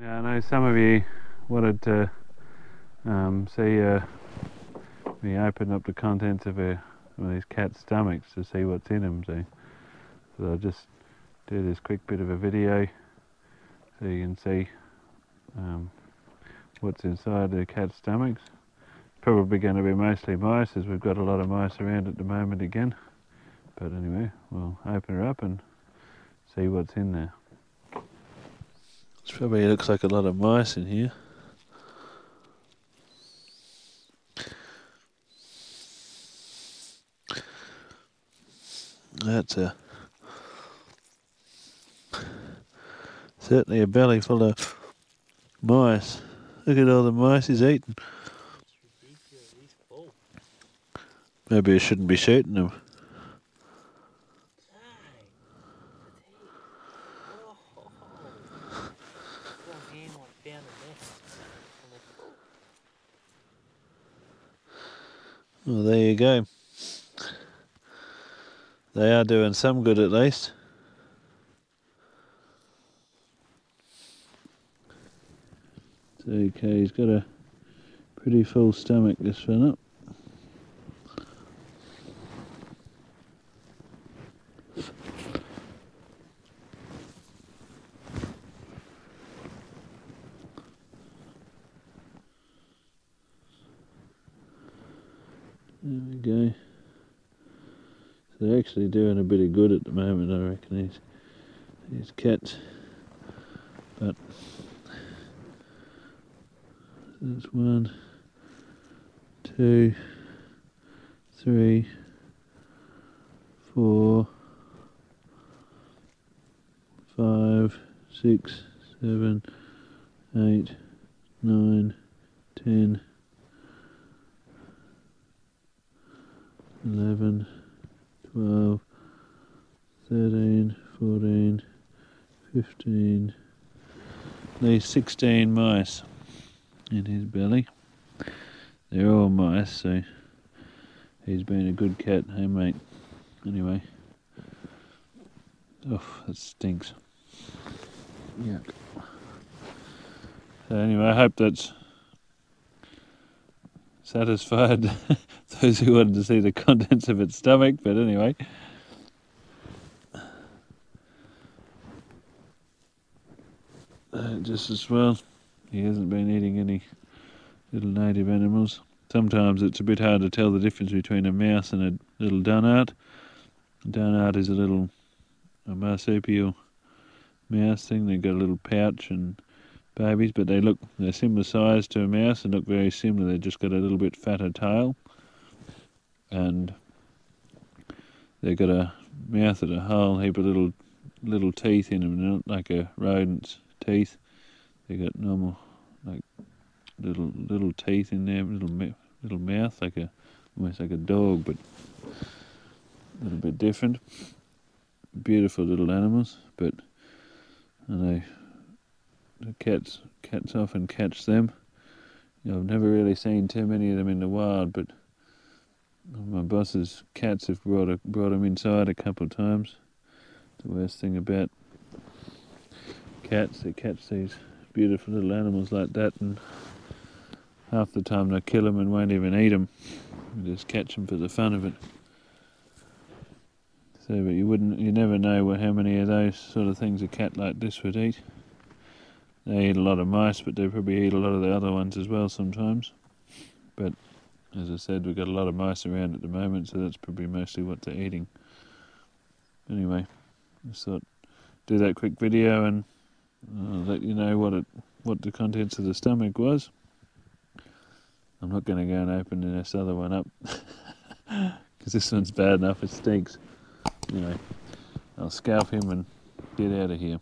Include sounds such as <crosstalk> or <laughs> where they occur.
Yeah, I know some of you wanted to um, see uh, me open up the contents of a, of these cat's stomachs to see what's in them. So, so I'll just do this quick bit of a video so you can see um, what's inside the cat's stomachs. Probably going to be mostly mice as we've got a lot of mice around at the moment again. But anyway, we'll open her up and see what's in there. Probably looks like a lot of mice in here. That's a certainly a belly full of mice. Look at all the mice he's eating. Maybe I shouldn't be shooting them. Well, there you go. They are doing some good at least. okay, he's got a pretty full stomach, this fella. There we go. So they're actually doing a bit of good at the moment, I reckon, these, these cats. But that's one, two, three, four, five, six, seven, eight, nine, ten. 11, 12, 13, 14, 15, these 16 mice in his belly. They're all mice, so he's been a good cat, hey mate. Anyway, oh, that stinks. Yuck. So anyway, I hope that's satisfied <laughs> those who wanted to see the contents of its stomach, but anyway. Uh, just as well, he hasn't been eating any little native animals. Sometimes it's a bit hard to tell the difference between a mouse and a little dunnart. A is a little a marsupial mouse thing. They've got a little pouch and babies, but they look they're similar size to a mouse and look very similar. They've just got a little bit fatter tail, and they've got a mouth with a whole heap of little little teeth in them, not like a rodent's teeth. They've got normal like little little teeth in there, little little mouth like a almost like a dog, but a little bit different. Beautiful little animals, but they the cats cats often catch them. You know, I've never really seen too many of them in the wild, but my boss's cats have brought a, brought them inside a couple of times. The worst thing about cats, they catch these beautiful little animals like that, and half the time they kill them and won't even eat them. They just catch them for the fun of it. So, but you wouldn't, you never know how many of those sort of things a cat like this would eat. They eat a lot of mice, but they probably eat a lot of the other ones as well sometimes. But as I said, we've got a lot of mice around at the moment, so that's probably mostly what they're eating. Anyway, just thought do that quick video and uh, let you know what it what the contents of the stomach was. I'm not going to go and open this other one up <laughs> because this one's bad enough. It stinks. Anyway, I'll scalp him and get out of here.